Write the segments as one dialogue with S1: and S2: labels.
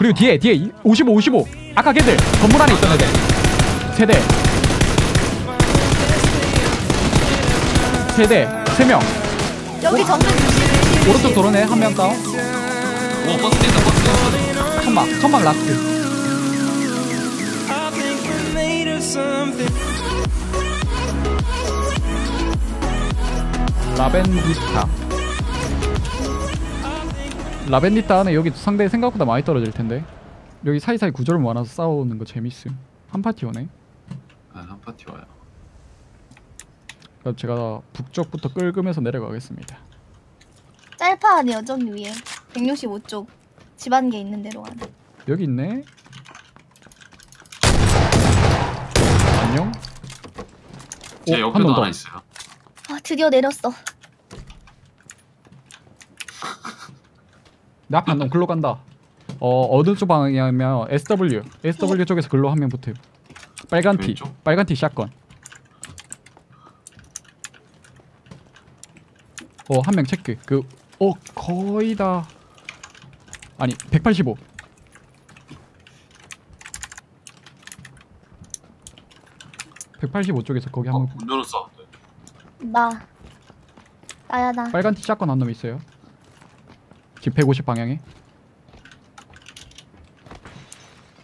S1: 그리고 뒤에 뒤에 이- 55 55 아까 걔들 건물 안에 있던 애들. 세대. 세대. 세명.
S2: 여기 주시
S1: 오른쪽 도로네 한 명 다운.
S3: 오 버스 뛴다 버스. 뛴다
S1: 천막 천막
S4: last.
S1: 라벤디타 라벤디타는 여기 상대 생각보다 많이 떨어질 텐데. 여기 사이사이 구조를 모아놔서 싸우는 거 재밌음. 한 파티 오네.
S3: 아한 파티 와요
S1: 그럼 제가 북쪽부터 끌금해서 내려가겠습니다.
S2: 짤파 아니에요 저기 위에 165쪽 집안개 있는 데로 가는
S1: 여기 있네. 안녕.
S3: 제
S1: 오,
S3: 옆에도 하나
S1: 더.
S3: 있어요.
S2: 아 드디어 내렸어
S1: 내 앞에 한놈 글로 간다. 어 어느 쪽 방향이냐면 SW SW 쪽에서 글로 한 명 붙음 빨간 티.
S3: 왼쪽?
S1: 빨간 티 샷건. 어 한 명 체크. 그어 거의 다 아니 185 185 쪽에서 거기
S3: 어,
S1: 한명
S3: 문 열었어.
S2: 나. 나야 나.
S1: 빨간 티 샷건 한 놈 있어요 집150 방향에?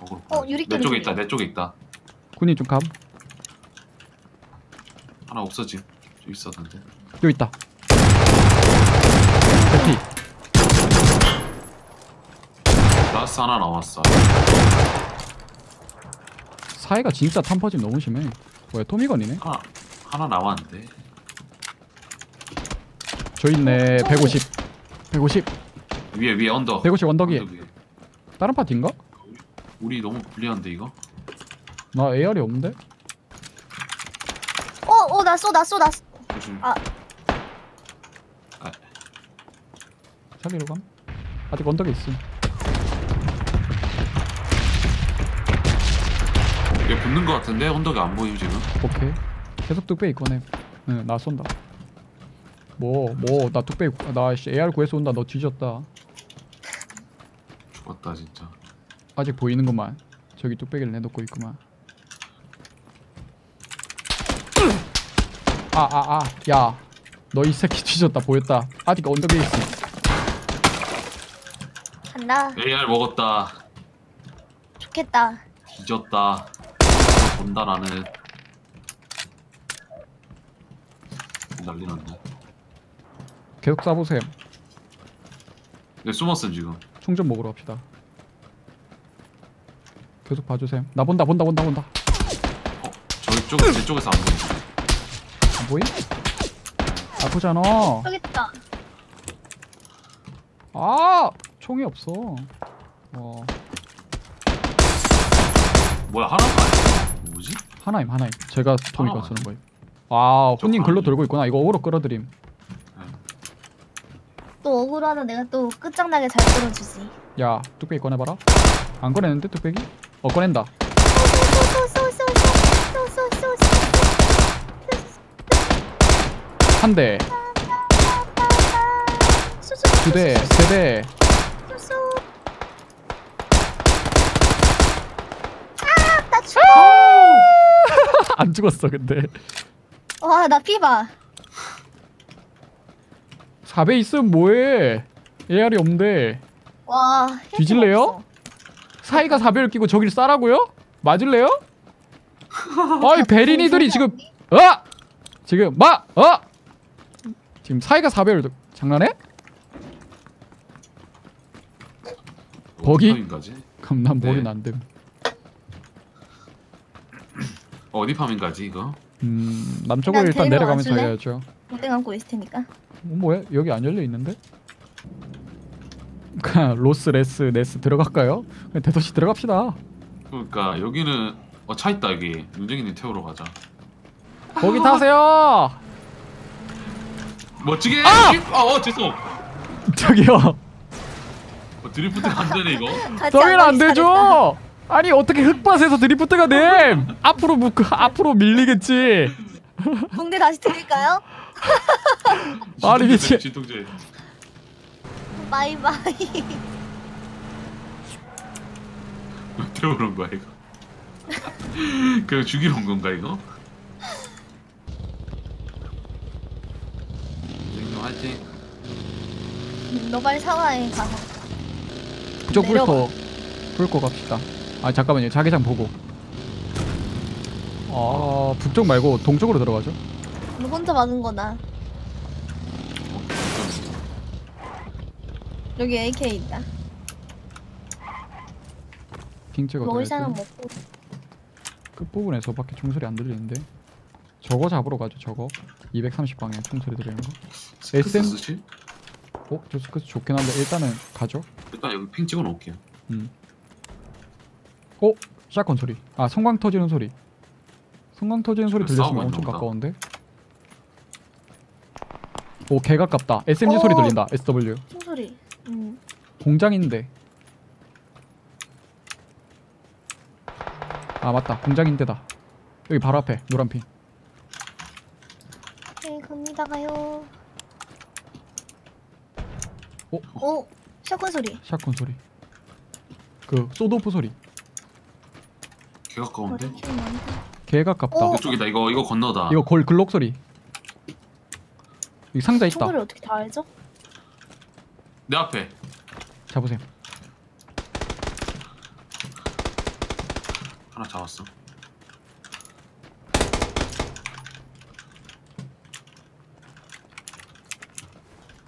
S2: 어, 유리깨
S3: 내 쪽에
S2: 유리깨.
S3: 있다 내 쪽에 있다.
S1: 군인 좀 감?
S3: 하나 없어짐 좀 있었는데.
S1: 여기 있다. 대피.
S3: 라스 하나 남았어.
S1: 사이가 진짜 탐퍼짐 너무 심해. 뭐야 토미건이네?
S3: 하나 하나 남았는데.
S1: 저 있네 150 150
S3: 위에 위에 언더.
S1: 150 언덕 위에
S3: 언덕 위에.
S1: 다른 파티인가?
S3: 우리 너무 불리한데 이거?
S1: 나 AR이 없는데?
S2: 어어 나쏘나쏘나 쏘.
S3: 조심.
S2: 아.
S3: 아,
S1: 살리러 감? 아직 언덕에 있음.
S3: 얘 붙는 거 같은데? 언덕이 안 보임 지금?
S1: 오케이. 계속 뚝배기 꺼내. 응 나 쏜다. 뭐 뭐 나 뚝배기 구- 나 씨, AR 구해서 온다. 너 뒤졌다
S3: 죽었다 진짜.
S1: 아직 보이는 것만. 저기 뚝배기를 내놓고 있구만. 아 아 아 야. 너 이 새끼 뒤졌다. 보였다. 아직 언덕에 있어.
S2: 간다.
S3: AR 먹었다.
S2: 좋겠다.
S3: 뒤졌다. 본다 나는. 난리 났네.
S1: 계속 쏴보셈.
S3: 내 숨었음 지금
S1: 충전 먹으러 갑시다. 계속 봐주셈 나 본다 본다 본다 본다.
S3: 어? 저기 쪽에 제 쪽에서 안 보이지
S1: 안 보임? 아프잖아.
S2: 여기 있다.
S1: 아! 총이 없어. 어
S3: 뭐야 하나도 아니야 뭐지?
S1: 하나임 하나임. 제가
S3: 하나
S1: 쓰는 거임
S3: 아저
S1: 혼님 글로. 들고 있구나. 이거 어그로 끌어들임
S2: 또 억울하다 내가 또 끝장나게 잘 끌어주지.
S1: 야 뚝배기 꺼내봐라. 안 꺼냈는데 뚝배기? 어 꺼낸다. 한 대. 두 대 세대.
S2: 아나 죽어.
S1: 안 죽었어 근데.
S2: 와나 피봐
S1: 4배 있으면 뭐해 AR이 없는데
S2: 와
S1: 뒤질래요?
S2: 없어.
S1: 사이가 4배를 끼고 저길 싸라고요? 맞을래요? 아이 베린이들이 지금 어? 지금 마! 어? 지금 사이가 4배를 장난해? 거기?
S3: 어디 파밍가지?
S1: 그럼 난 머리는
S3: 네.
S1: 안됨
S3: 어디 파밍가지 이거?
S1: 음 남쪽으로
S2: 난
S1: 일단
S2: 데리러
S1: 내려가면서
S2: 와줄래?
S1: 해야죠
S2: 땡 안고 있을 테니까
S1: 어, 뭐야? 여기 안 열려 있는데? 그냥 로스 레스 네스 들어갈까요? 그냥 대도시 들어갑시다
S3: 그러니까 여기는 어 차 있다 여기 윤정이님 태우러 가자
S1: 거기 타세요
S3: 멋지게
S1: 아!
S3: 아! 어 죄송
S1: 저기요
S3: 어, 드리프트가 안 되네 이거
S2: 같이
S1: 저기는 안. 되죠 아니 어떻게 흙밭에서 드리프트가 됨 앞으로 묶 앞으로 밀리겠지
S2: 붕대 다시 드릴까요?
S1: 아니, 미치-
S3: 진통제
S2: 바이바이
S3: 태우러 온 거야 이거? 그냥 죽이러 온 건가 이거? 화이팅
S2: 너 빨리 상하에 가서.
S1: 그쪽
S2: 내려가.
S1: 불터 불고 갑시다. 아 잠깐만요. 자기장 보고. 아 북쪽 말고 동쪽으로 들어가죠.
S2: 너 혼자 막은 거다. 여기 AK 있다.
S1: 핑 찍어
S2: 먹을. 사람 먹고.
S1: 끝부분에서 밖에 총소리 안 들리는데. 저거 잡으러 가죠. 저거. 230 방향 총소리 들리는 거. SM?
S3: 쓰시?
S1: 어? 저 스크스 좋긴 한데 일단은 가죠.
S3: 일단 여기 핑 찍어 놓을게요
S1: 음. 어? 샷건 소리. 아 성광 터지는 소리. 성광 터지는 소리 들렸으면 엄청
S3: 보다.
S1: 가까운데. 오 개 가깝다. SMG
S2: 오!
S1: 소리 들린다. SW.
S2: 총소리. 음.
S1: 공장인데. 아 맞다. 공장인데다. 여기 바로 앞에 노란 핑.
S2: 네, 갑니다 가요.
S1: 어?
S2: 오, 샷건 소리.
S1: 샷건 소리. 그 소드오프 소리.
S3: 개 가까운데?
S1: 개 가깝다.
S2: 오!
S3: 이쪽이다 이거 이거 건너다
S1: 이거 골 글록 소리. 여기 상자 있다.
S2: 총소리 어떻게 다 알죠?
S3: 내 앞에
S1: 잡으세요.
S3: 하나 잡았어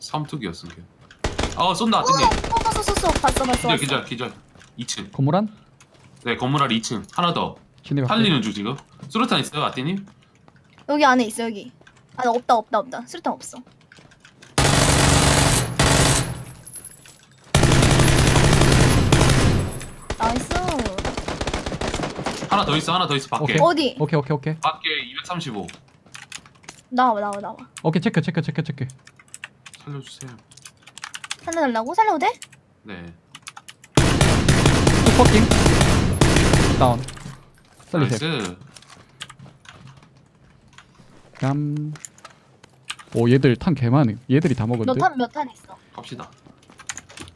S3: 삼뚝이었어 걔. 아 쏜다
S2: 어,
S3: 뜬니
S2: 어, 쏘, 쏘, 쏘. 봤어, 봤어,
S3: 기절
S2: 봤어.
S3: 기절 기절 2층
S1: 건물 안?
S3: 네 건물 아래 2층 하나 더
S1: 앞에.
S3: 살리는 중 지금 수류탄 있어요 아띠님?
S2: 여기 안에 있어, 여기. 아, 없다, 없다, 없다. 수류탄 없어. nice.
S3: 하나 더 있어 하나 더 있어 밖에
S1: 오케이.
S2: 어디?
S1: 오케이 오케이 오케이.
S3: 밖에 235
S2: 나와, 나와, 나와.
S1: 오케이 체크 체크 체크 체크.
S3: 살려주세요
S2: 살려달라고? 살려도 돼?
S3: 네
S1: 슈퍼킹. 다운.
S3: nice
S1: 깜. 오 얘들 탄 개많음. 얘들이 다 먹었는데.
S2: 너 탄 몇 탄 있어?
S3: 갑시다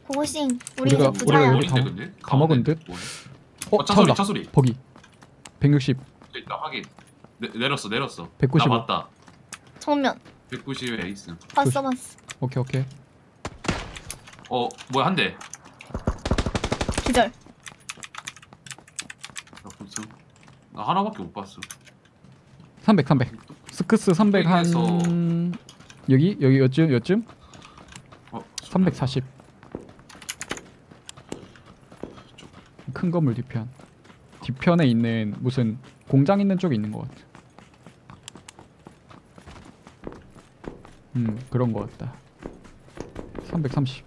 S2: 고고싱. 우리
S1: 우리가-
S2: 부자야.
S1: 우리가 여기 다-
S3: 근데?
S1: 다 먹은 듯?
S3: 뭐네?
S1: 어,
S3: 어, 차 소리
S1: 차온다.
S3: 차 소리
S1: 버기. 160.
S3: 저 있다 확인 내, 내렸어 내렸어
S1: 195.
S3: 나 맞다
S2: 정면.
S3: 190에 있음
S2: 봤어, 봤어.
S1: 오케이 오케이.
S3: 어 뭐야 한대
S2: 기절.
S3: 나 하나밖에 못 봤어
S1: 300 300. 스크스 300 한
S3: 여기
S1: 여기 요쯤 요쯤
S3: 어,
S1: 340. 큰 건물 뒤편. 뒤편에 있는 무슨 공장 있는 쪽에 있는 것 같아. 음 그런 것 같다. 330.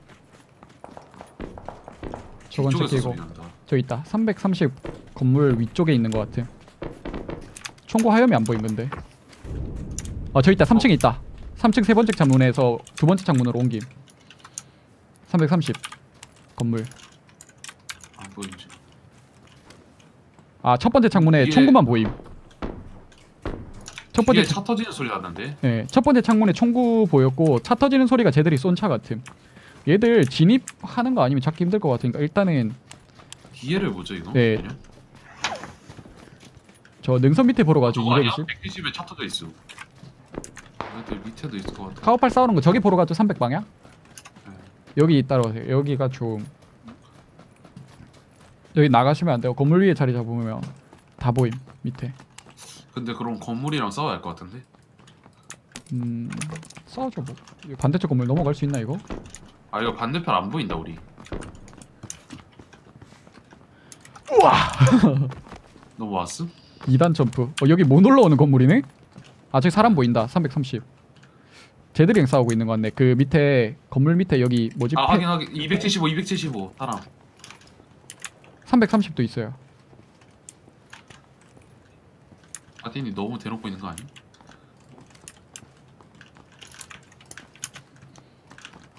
S1: 저건
S3: 난다
S1: 저 있다. 330 건물 위쪽에 있는 것 같아. 총구 하염이 안 보인 건데. 어, 저 있다. 3층에 있다. 3층 세 번째 창문에서 두 번째 창문으로 옮김. 330 건물.
S3: 안 보이지
S1: 아, 첫 번째 창문에
S3: 뒤에-
S1: 총구만 보임. 첫 번째
S3: 차 터지는 소리 났는데
S1: 네, 첫 번째 창문에 총구 보였고 차 터지는 소리가 쟤들이 쏜 차 같음. 얘들 진입하는 거 아니면 잡기 힘들 것 같으니까 일단은
S3: 뒤에를 보죠 이거
S1: 네.
S3: 그냥?
S1: 저 능선 밑에 보러 가죠.
S3: 저거 아니야?
S1: 220.
S3: 190에 차 터져 있어 애들 밑에도 있을 것 같아
S1: 카우팔 싸우는 거 저기 보러 가죠. 300 방향.
S3: 네.
S1: 여기 따라오세요. 여기가 좀 여기 나가시면 안 돼요. 건물 위에 자리 잡으면 다 보임 밑에.
S3: 근데 그럼 건물이랑 싸워야 할 것 같은데
S1: 음 싸우죠 뭐. 반대쪽 건물 넘어갈 수 있나 이거?
S3: 아 이거 반대편 안 보인다 우리
S1: 우와.
S3: 너뭐 왔어?
S1: 2단 점프. 어 여기 못 올라오는 건물이네? 아 저기 사람 보인다. 330. 쟤들이랑 싸우고 있는 거 같네. 그 밑에 건물 밑에 여기 뭐지?
S3: 아
S1: 페-
S3: 확인 확인 275 275 사람
S1: 330도 있어요.
S3: 아티니 너무 대놓고 있는 거 아니야?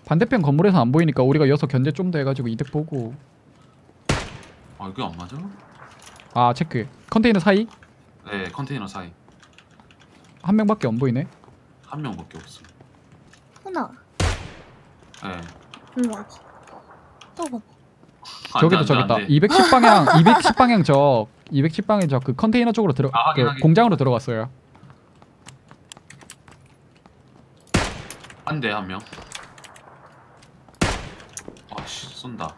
S1: 반대편 건물에서 안 보이니까 우리가 여기서 견제 좀 더 해가지고 이득 보고.
S3: 아 이거 안 맞아?
S1: 아 체크. 컨테이너 사이
S3: 네 컨테이너 사이
S1: 한 명밖에 안 보이네.
S3: 한 명밖에 없어
S2: 훈아,
S3: 네
S2: 일로 와봐. 또 봐봐.
S3: 안
S1: 저기도
S3: 돼,
S1: 저기
S3: 안 돼,
S1: 있다.
S3: 안 돼.
S1: 210 방향 210 방향 저 210 방향 저 그 컨테이너 쪽으로 들어
S3: 아,
S1: 그. 공장으로 들어갔어요.
S3: 한대한 명. 아씨 쏜다.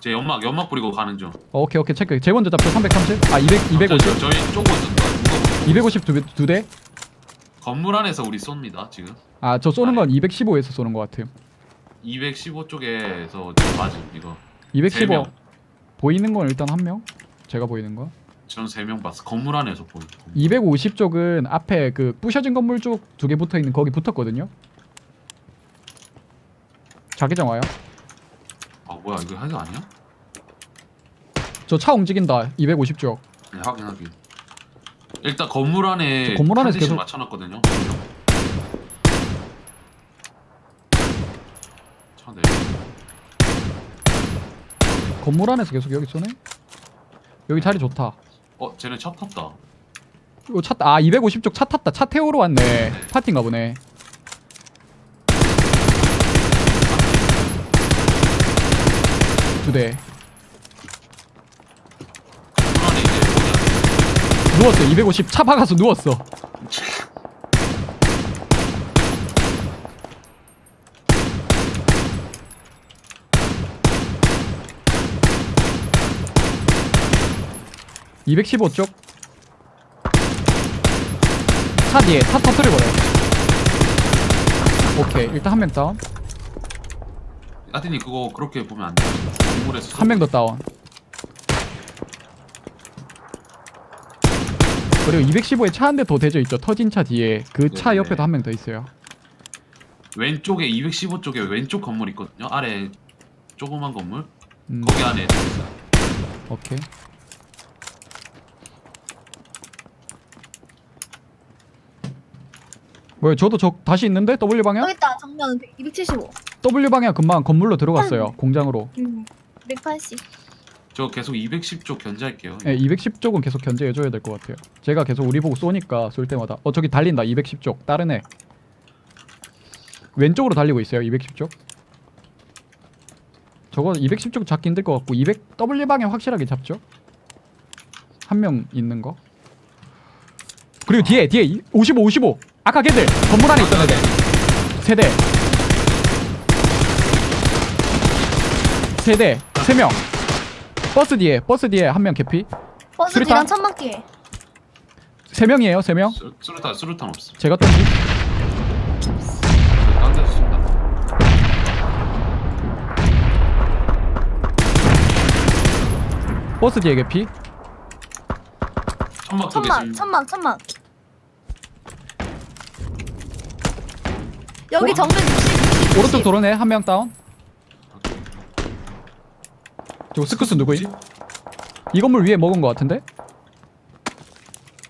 S3: 제 연막 연막 뿌리고 가는 중.
S1: 어, 오케이 오케이 체크. 제 먼저 잡죠. 330. 아 200 250.
S3: 저, 저희 쪼고 쏜다. 누가
S1: 250 두, 두 대.
S3: 건물 안에서 우리 쏩니다 지금.
S1: 아 저 쏘는 건 215에서 쏘는 것 같아요.
S3: 215 쪽에서 저 맞음 이거.
S1: 215
S3: 명.
S1: 보이는 건 일단 한 명. 제가 보이는 거.
S3: 전세 명 봤어. 건물 안에서 보이.
S1: 250 쪽은 앞에 그 부셔진 건물 쪽 두 개 붙어 있는 거기 붙었거든요. 자기장 와요.
S3: 아 뭐야 이거 하기 아니야?
S1: 저 차 움직인다. 250 쪽.
S3: 네, 확인 확인. 일단 건물 안에
S1: 저 건물
S3: 대씩
S1: 계속-
S3: 맞춰놨거든요. 차 내.
S1: 건물 안에서 계속 여기 쏘네. 여기 자리 좋다.
S3: 어 쟤네 차 탔다.
S1: 이거 차, 아, 250쪽 차 탔다. 차 태우러 왔네. 파티인가 보네. 두 대.
S3: 건물 안에 이제 뭐냐?
S1: 누웠어. 250. 차 박아서 누웠어. (215 쪽) 차 뒤에 차 터뜨려버려 오케이 일단 한 명 다운
S3: 아드님 그거 그렇게 보면 안 돼. 건물에서
S1: 한 명 더 다운 그리고 215에 차 한 대 더 대져 있죠 터진 차 뒤에 그 차
S3: 네네.
S1: 옆에도 한 명 더 있어요
S3: 왼쪽에 215 쪽에 왼쪽 건물 있거든요. 아래 조그만 건물.
S1: 음,
S3: 거기 안에 애들 있어요.
S1: 오케이 뭐야 저도 저 다시 있는데 W 방향?
S2: 여기 있다. 정면 275.
S1: W 방향 금방 건물로 들어갔어요. 공장으로.
S2: 음. 180.
S3: 저 계속 210쪽 견제할게요.
S1: 네, 210쪽은 계속 견제해줘야 될 것 같아요. 제가 계속 우리 보고 쏘니까 쏠 때마다. 어 저기 달린다. 210쪽. 다른 애 왼쪽으로 달리고 있어요 210쪽. 저거 210쪽 잡기 힘들 것 같고 200 W 방향 확실하게 잡죠? 한 명 있는 거? 그리고 뒤에 뒤에. 55 55 아까 걔들 건물 안에 있던 애들. 세대 세대 세 명 버스 뒤에 버스 뒤에 한 명 개피
S2: 버스
S1: 수리탄?
S2: 뒤랑 천막 뒤에.
S1: 세 명이에요 세 명
S3: 수- 수류탄 수류탄 없어.
S1: 제가 던지
S3: 딴 데서 쏜다.
S1: 버스 뒤에 개피
S3: 천막 쪽에
S2: 천막,
S3: 지금
S2: 천막, 천막. 여기
S1: 어?
S2: 정면 60, 60.
S1: 오른쪽 도로네 한 명 다운 저거 스쿠스 누구이?
S3: 뭐지?
S1: 이 건물 위에 먹은 거 같은데?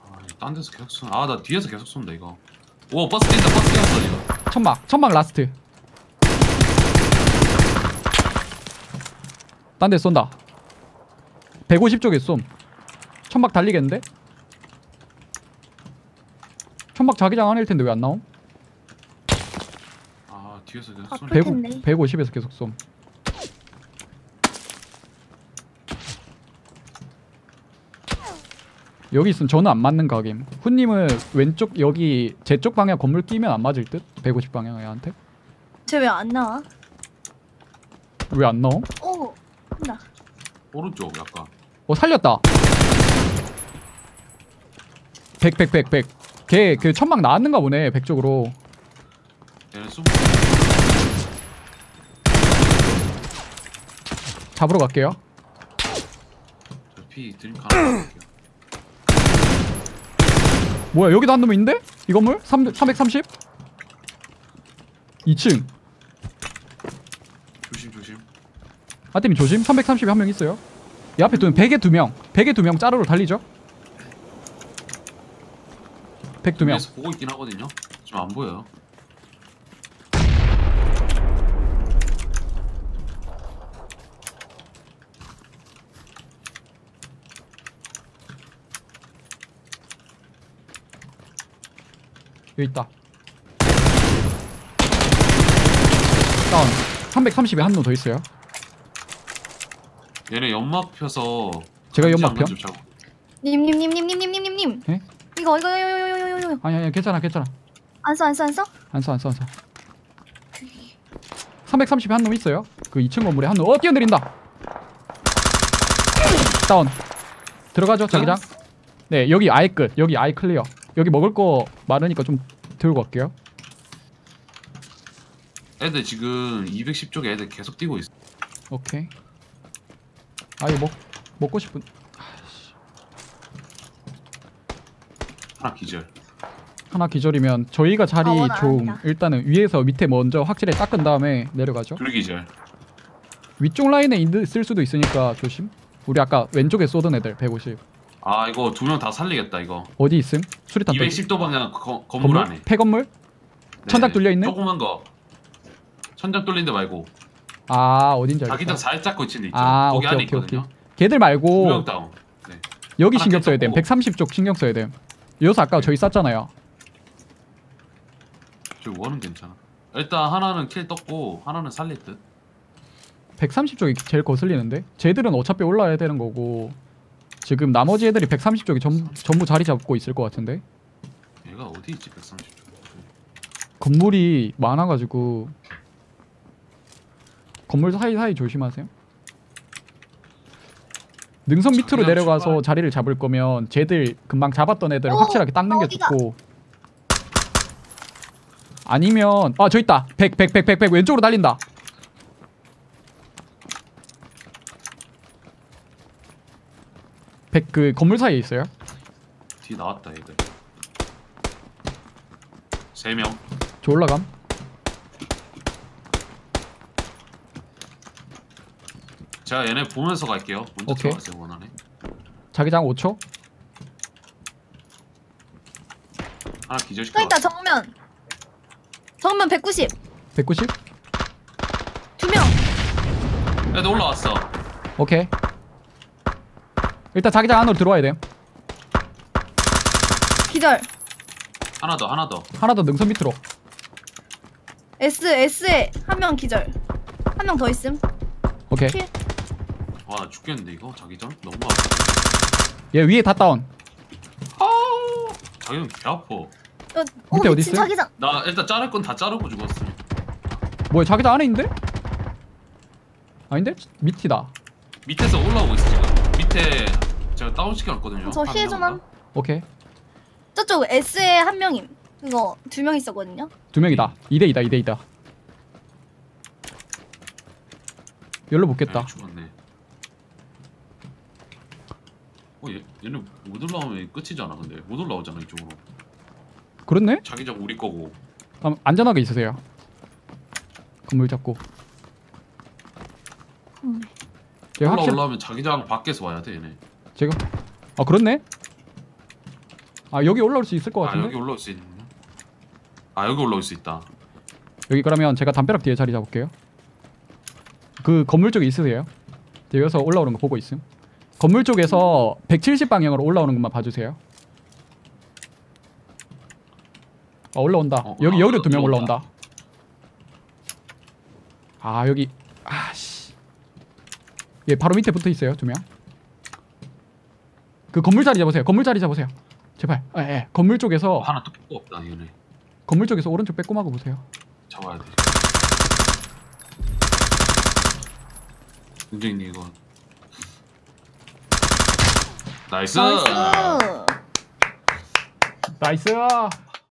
S3: 아, 딴 데서 계속 쏜. 아 나 뒤에서 계속 쏜다 이거. 오 버스 뛴다 버스 뛰었어 이거.
S1: 천막 천막 라스트 딴 데 쏜다 150쪽에 쏨 천막 달리겠는데? 천막 자기장 안일 텐데 왜 안 나옴?
S3: 아 뒤에서 계속
S2: 아,
S3: 쏜.
S2: 그래?
S1: 150,
S2: 텐데.
S1: 150에서 계속 쏨 여기 있으면 저는 안 맞는 각임 훈님은 왼쪽 여기 제 쪽 방향 건물 끼면 안 맞을 듯? 150 방향 애한테?
S2: 쟤 왜 안 나와?
S1: 왜안 넣어?
S2: 오, 나.
S3: 오른쪽 약간.
S1: 어 살렸다 100 100 100 100 걔그 천막 나왔는가 보네 100 쪽으로
S3: 얘네 쏘.
S1: 잡으러 갈게요
S3: 저피 하나 할게요.
S1: 뭐야 여기도 한 놈 있는데? 이 건물? 3, 330? 2층
S3: 조심 조심.
S1: 아띠님 조심 330에 한 명 있어요 이 앞에 두명 100에 두명 100에 두명 짜르로 달리죠 100 두명
S3: 보고 있긴 하거든요. 지금 안 보여요.
S1: 여기 있다 다운 330에 한 놈 더 있어요
S3: 얘네 연막 펴서
S1: 제가 연막 펴?
S2: 님님님님님님님님.
S1: 예?
S2: 이거 이거 이거.
S1: 아니 아니 괜찮아 괜찮아.
S2: 안 써 안 써 안 써.
S1: 안 써 안 써 안 써. 330에 한 놈 있어요. 그 2층 건물에 한 놈. 어 뛰어내린다. 다운. 들어가죠 자기장. 네 여기 아예 끝. 여기 아예 클리어. 여기 먹을 거 많으니까 좀 들고 갈게요.
S3: 애들 지금 210쪽에 애들 계속 뛰고 있어.
S1: 오케이. 아 이거 먹 먹고 싶은.
S3: 하나 기절.
S1: 하나 기절이면 저희가 자리
S2: 아, 원은
S1: 좀
S2: 아니다.
S1: 일단은 위에서 밑에 먼저 확실히 닦은 다음에 내려가죠.
S3: 둘 기절.
S1: 위쪽 라인에 있을 수도 있으니까 조심. 우리 아까 왼쪽에 쏘던 애들 150
S3: 아 이거 두 명 다 살리겠다 이거.
S1: 어디 있음? 수리탄
S3: 210도 방향 거, 건물 안에.
S1: 폐건물? 천장
S3: 네네.
S1: 뚫려 있는?
S3: 조그만 거. 천장 뚫린 데 말고
S1: 아 어딘지 알겠다.
S3: 자기장 살짝 거친 데 있죠.
S1: 아
S3: 거기
S1: 오케이
S3: 안에
S1: 오케이 오케이.
S3: 있거든요.
S1: 걔들
S3: 두명
S1: 말고
S3: 다운. 네.
S1: 여기 신경 써야 됨.
S3: 깼었고.
S1: 130쪽 신경 써야 됨. 여기서 아까 저희 쐈잖아요.
S3: 저 원은 괜찮아. 일단 하나는 킬 떴고 하나는 살릴 듯.
S1: 130쪽이 제일 거슬리는데? 쟤들은 어차피 올라야 되는 거고 지금 나머지 애들이 130쪽이 전, 전부 자리 잡고 있을 것 같은데
S3: 얘가 어디 있지 130쪽.
S1: 건물이 많아가지고 건물 사이사이 조심하세요. 능선 밑으로 내려가서
S3: 출발.
S1: 자리를 잡을 거면 쟤들 금방 잡았던 애들을
S2: 어,
S1: 확실하게 닦는 게? 좋고 아니면 아 저 있다 100 100 100 100 100 왼쪽으로 달린다 100그 건물 사이에 있어요
S3: 뒤 나왔다 얘들. 세 명.
S1: 저 올라감
S3: 제가 얘네 보면서 갈게요. 먼저
S1: 오케이.
S3: 들어가세요 원안에.
S1: 자기장 5초
S3: 하나 기절시켜.
S2: 또 있다 정면. 정면 190.
S1: 190
S2: 두 명.
S3: 애들 올라왔어.
S1: 오케이 일단 자기장 안으로 들어와야 돼
S2: 기절.
S3: 하나 더 하나 더.
S1: 하나 더 능선 밑으로
S2: S S에 한 명 기절. 한 명 더 있음.
S1: 오케이
S2: 킬.
S3: 와 나 죽겠는데 이거 자기장 너무
S1: 얘 위에 다 다운
S3: 아파. 자기장 개 아파.
S2: 어,
S1: 밑에
S2: 어,
S1: 어디
S2: 미친
S1: 있어요?
S2: 자기장.
S3: 나 일단 자를 건 다 자르고 죽었어.
S1: 뭐야 자기장 안에 있는데? 아닌데? 밑이다
S3: 밑에서 올라오고 있어 지금. 밑에 제가 다운 시켜놨거든요.
S2: 저 힐좀 함.
S1: 오케이
S2: 저쪽 S에 한 명임. 그거 두 명 있었거든요.
S1: 두 명이다 2대 2다 2대 2다 열로 붙겠다
S3: 네, 죽었네. 어 얘, 얘는 못 올라오면 끝이잖아 근데 못 올라오잖아 이쪽으로.
S1: 그렇네?
S3: 자기장 우리 거고.
S1: 그럼 안전하게 있으세요 건물 잡고
S2: 음.
S1: 얘
S3: 올라
S1: 확실
S3: 올라오면 자기장 밖에서 와야 돼 얘네.
S1: 제가 아 그렇네? 아 여기 올라올 수 있을
S3: 것아
S1: 같은데?
S3: 여기 올라올 수 있나? 아 여기 올라올 수 있다.
S1: 여기 그러면 제가 담벼락 뒤에 자리 잡을게요. 그 건물 쪽에 있으세요? 여기서 올라오는 거 보고 있음. 건물 쪽에서 170 방향으로 올라오는 것만 봐주세요. 아 올라온다.
S3: 어,
S1: 여기
S3: 아,
S1: 여기로 두 명
S3: 올라온다.
S1: 올라온다. 아 여기 아씨. 얘 바로 밑에 붙어 있어요 두 명. 그 건물 자리 잡으세요. 건물 자리 잡으세요. 제발. 예, 예. 건물 쪽에서
S3: 어, 하나 또 뺏고 없다 얘네.
S1: 건물 쪽에서 오른쪽 빼꼼하고 보세요.
S3: 잡아야 돼. 은정님 이거. 나이스.
S2: 나이스.
S1: 나이스.